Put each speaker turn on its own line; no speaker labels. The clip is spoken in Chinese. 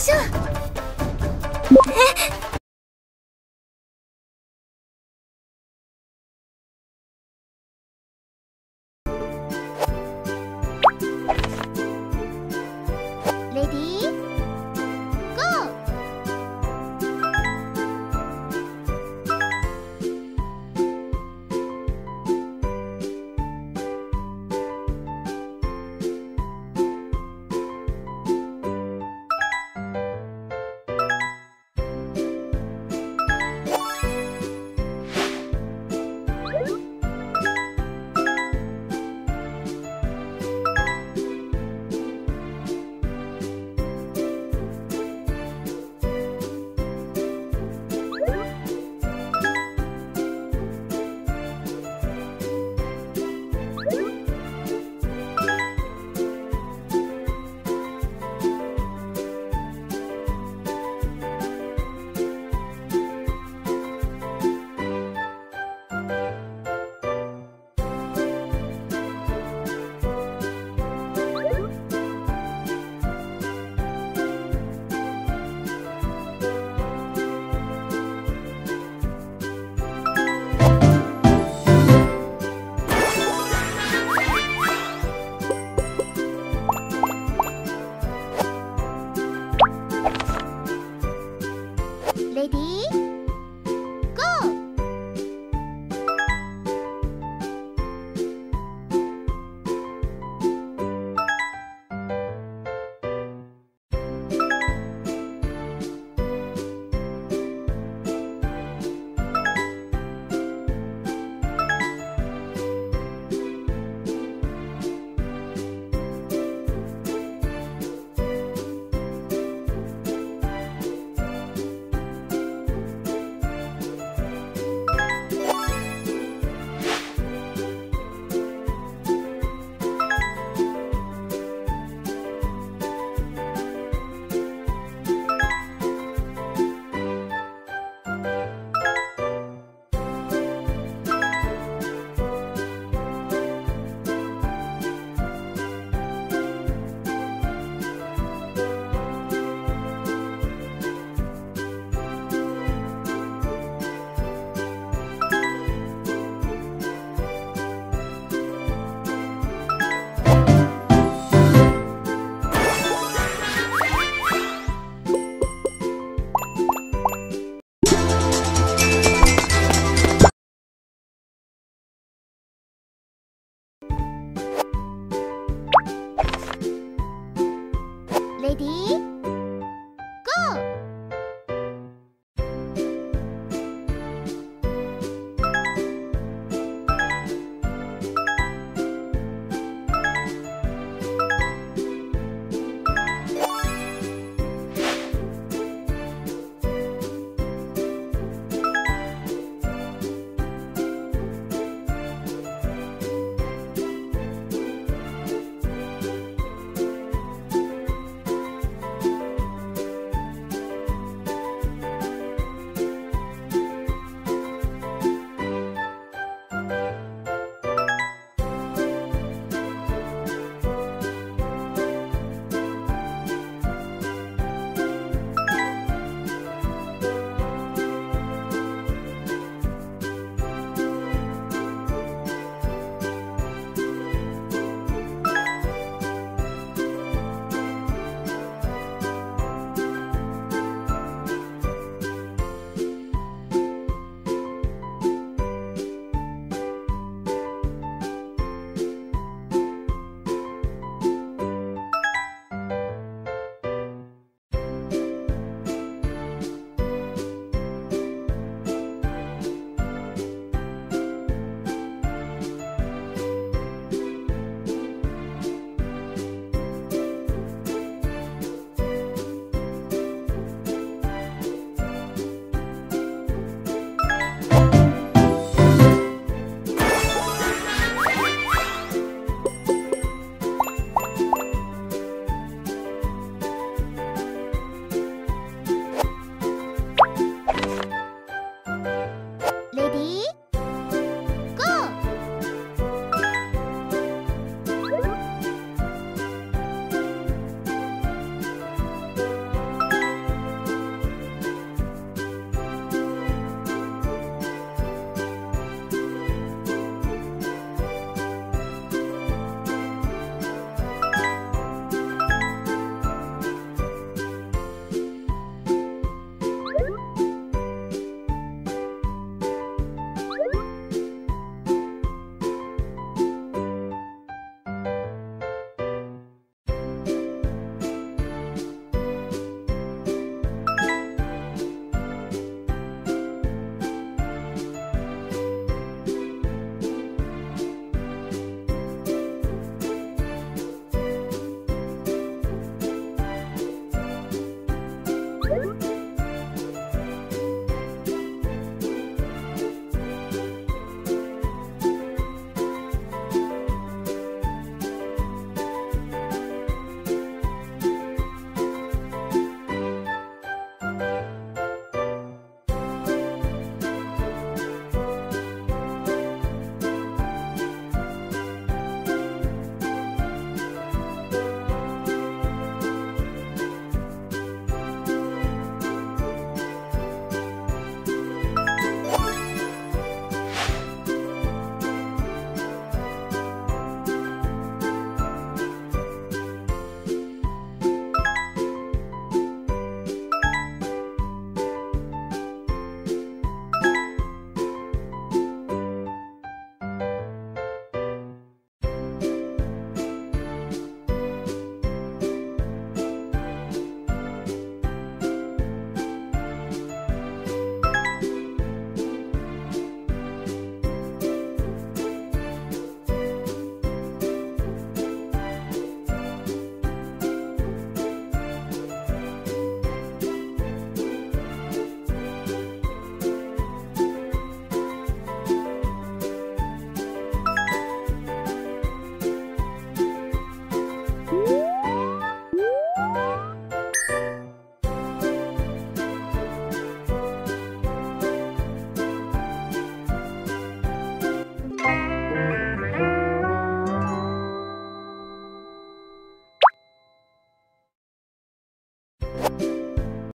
さあ行きましょう